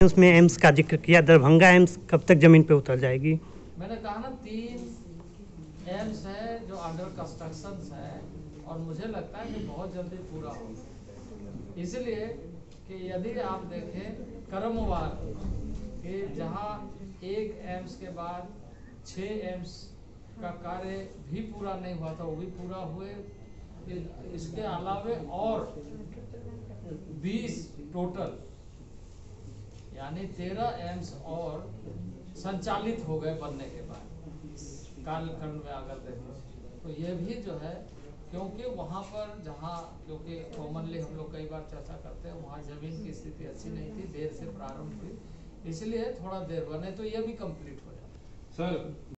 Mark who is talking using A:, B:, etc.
A: उसमें एम्स का ज़िक्र किया, दरभंगा एम्स कब तक ज़मीन पे उतर जाएगी?
B: मैंने कहा ना, तीन एम्स है जो अंडर कंस्ट्रक्शन है, और मुझे लगता है कि बहुत जल्दी पूरा होगा। इसलिए कि यदि आप देखें, क्रमवार कि जहाँ एक एम्स के बाद छः एम्स का कार्य भी पूरा नहीं हुआ था, वो भी पूरा हुए। इसके अलावे और 20 टोटल यानी तेरह एम्स और संचालित हो गए बनने के बाद। कालखंड में अगर देखें तो ये भी जो है, क्योंकि वहाँ पर जहाँ, क्योंकि कॉमनली हम लोग कई बार चर्चा करते हैं, वहाँ ज़मीन की स्थिति अच्छी नहीं थी, देर से प्रारंभ हुई, इसलिए थोड़ा देर बने तो ये भी कंप्लीट हो जाए
C: सर